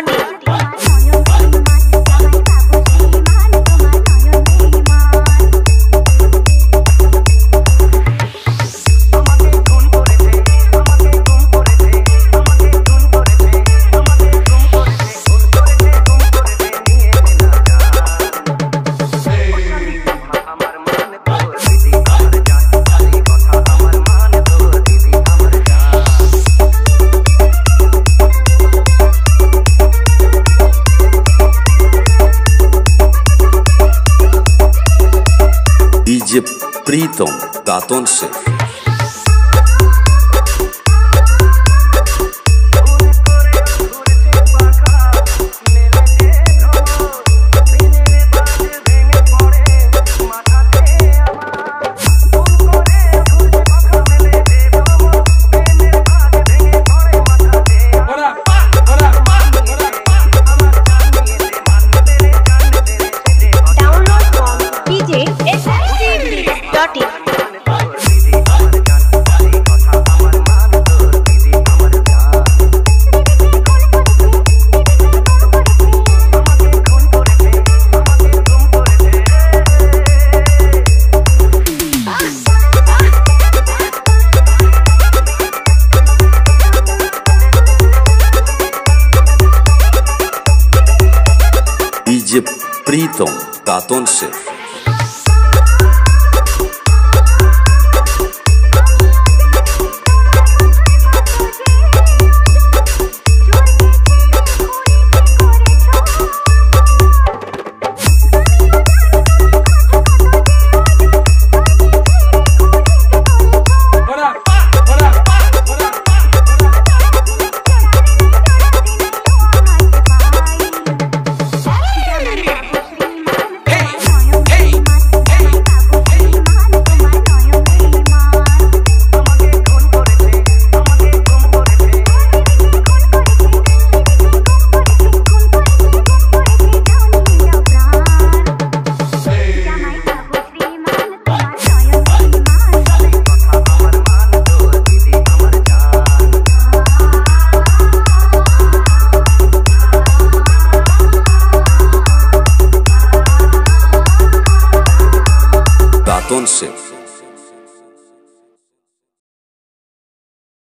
done. DJ Pritam दातों DJ Pritam दातों entonces